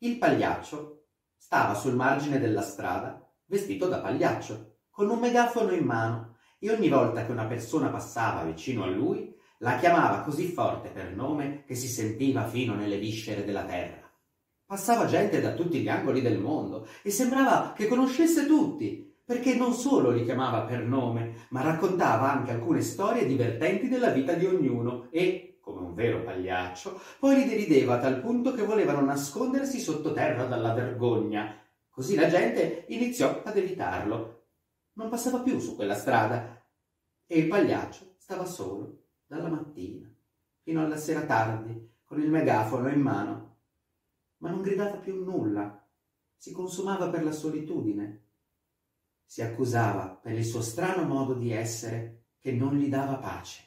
Il pagliaccio stava sul margine della strada, vestito da pagliaccio, con un megafono in mano, e ogni volta che una persona passava vicino a lui, la chiamava così forte per nome che si sentiva fino nelle viscere della terra. Passava gente da tutti gli angoli del mondo e sembrava che conoscesse tutti, perché non solo li chiamava per nome, ma raccontava anche alcune storie divertenti della vita di ognuno e, come un vero pagliaccio, poi li derideva a tal punto che volevano nascondersi sottoterra dalla vergogna. Così la gente iniziò ad evitarlo. Non passava più su quella strada e il pagliaccio stava solo dalla mattina fino alla sera tardi con il megafono in mano ma non gridava più nulla, si consumava per la solitudine. Si accusava per il suo strano modo di essere che non gli dava pace.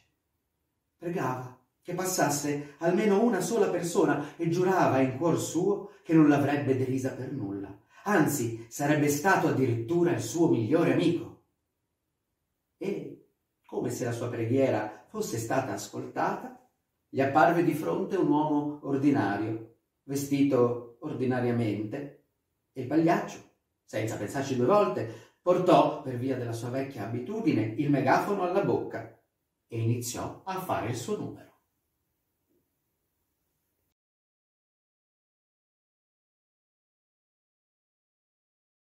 Pregava che passasse almeno una sola persona e giurava in cuor suo che non l'avrebbe derisa per nulla, anzi sarebbe stato addirittura il suo migliore amico. E, come se la sua preghiera fosse stata ascoltata, gli apparve di fronte un uomo ordinario, vestito ordinariamente, e il pagliaccio, senza pensarci due volte, portò, per via della sua vecchia abitudine, il megafono alla bocca e iniziò a fare il suo numero.